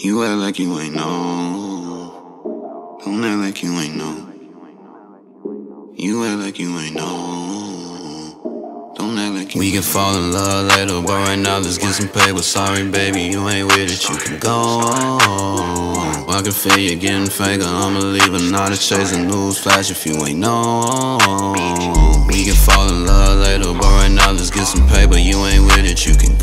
You act like you ain't know. Don't act like you ain't know. You act like you ain't know. Don't act like We can fall in love later, but right now let's get some paper. Sorry, baby, you ain't with it, you can go. I can feel you getting faker. I'ma leave another chasing news flash if you ain't know. We can fall in love later, but right now let's get some paper. You ain't with it, you can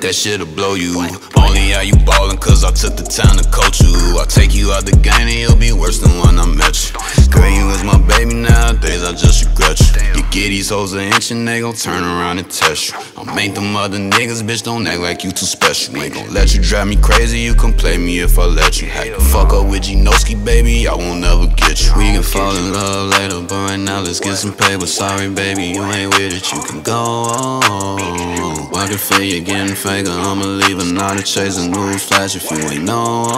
Bet that shit'll blow you. Only how you ballin' cause I took the time to coach you. I take you out the game and you'll be worse than when I met you. Girl, you was my baby nowadays, I just regret you. You get these hoes an inch and they gon' turn around and test you. I make them other niggas, bitch, don't act like you too special. Ain't gon' let you drive me crazy, you can play me if I let you. Hey, fuck up with Ginoski, baby, I won't never get you. We can fall in love later, but right now let's get some paper. But sorry, baby, you ain't with it, you can go on. I can feel you getting faker. I'ma leave another chasing news flash if you ain't know.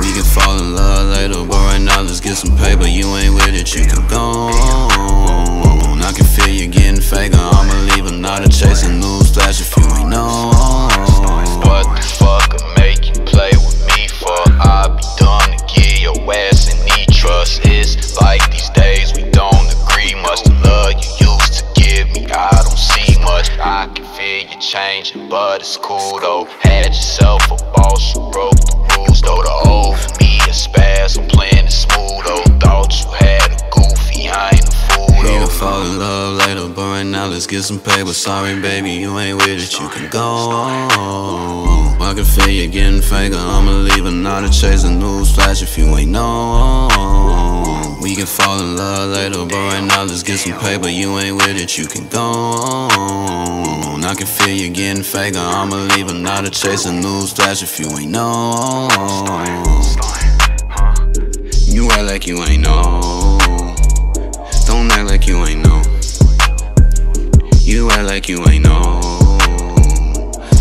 We can fall in love later, but right now let's get some paper. You ain't with it, you can go. I can feel you getting faker. I'ma leave another chasing news flash if you ain't know. What the fuck could you but it's cool though. Had yourself a boss, you broke the rules though. The old me is spaz, I'm playing it smooth though. Thought you had a goofy, I ain't a fool We though. can fall in love later, but right now let's get some paper. Sorry, baby, you ain't with it, you can go on. I can feel you getting faker. I'ma leave another chasing news flash if you ain't know. We can fall in love later, but right now let's get some paper. You ain't with it, you can go on. I can feel you getting faker. I'ma leave another a of News flash if you ain't know. You act like you ain't know. Don't act like you ain't know. You act like you ain't know.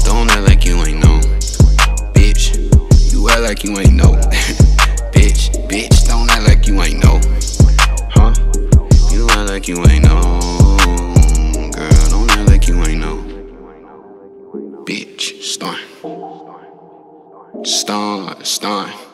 Don't act like you ain't know. Bitch, you act like you ain't know. bitch, bitch, don't act like you ain't know. Huh? You act like you ain't know. Girl, don't act like you ain't know. Stein. Stein, Stein.